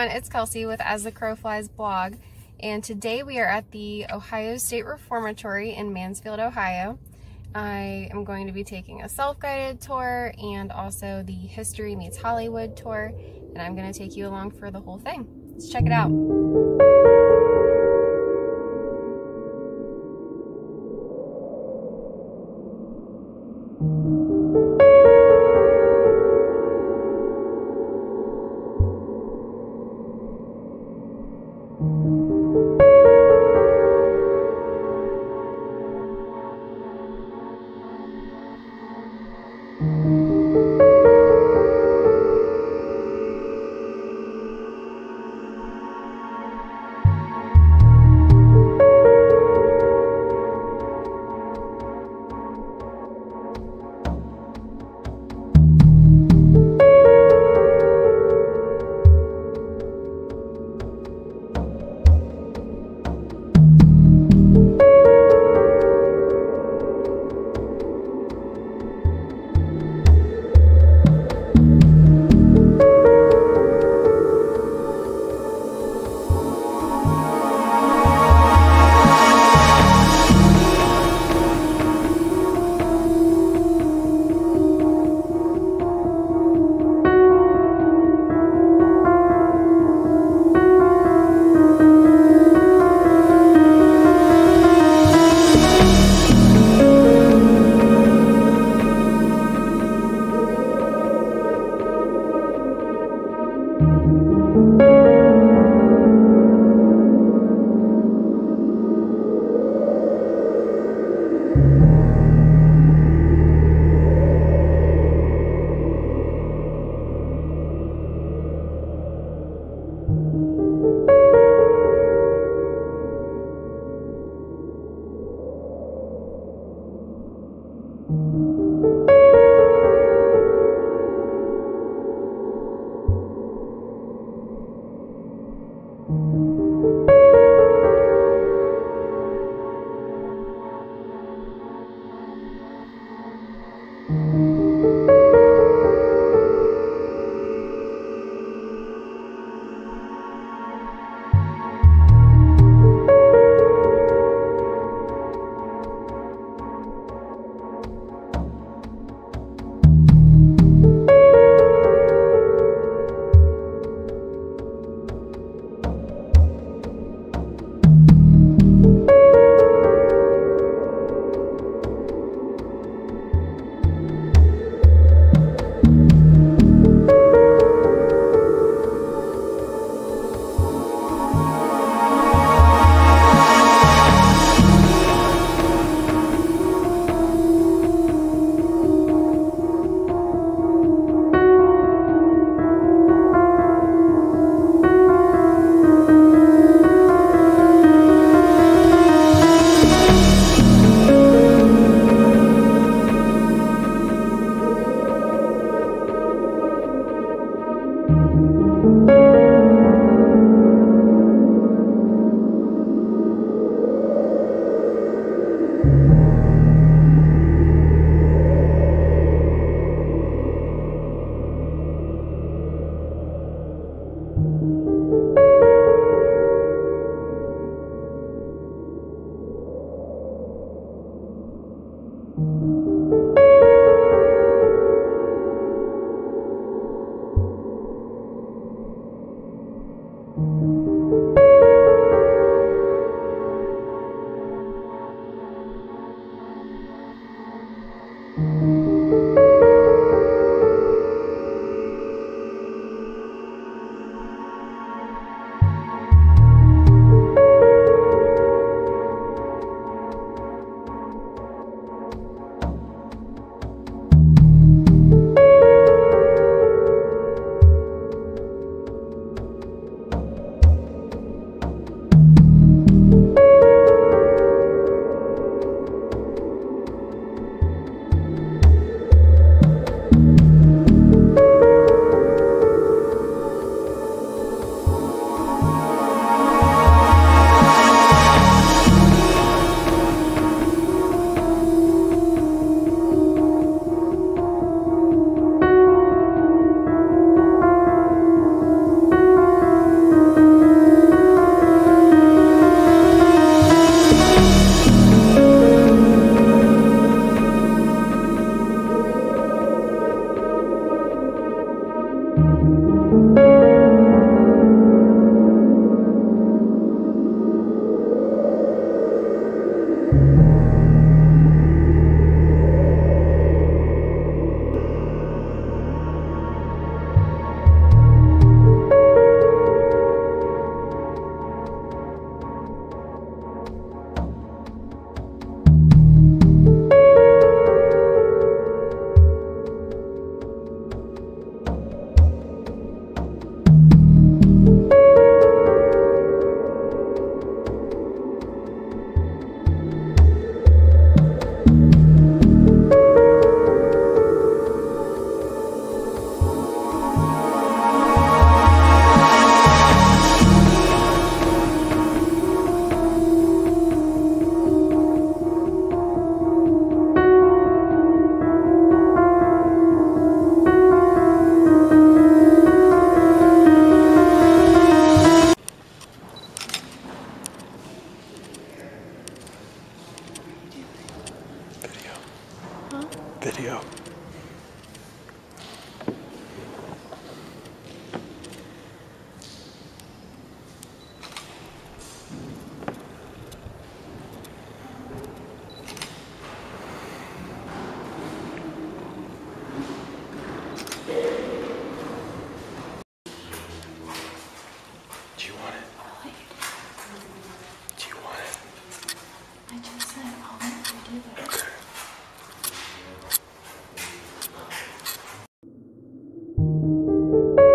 everyone, it's Kelsey with As the Crow Flies blog, and today we are at the Ohio State Reformatory in Mansfield, Ohio. I am going to be taking a self-guided tour and also the History Meets Hollywood tour, and I'm going to take you along for the whole thing. Let's check it out. Video. Do you want it? Oh, do you want it? I just said I'll let you do it. Okay.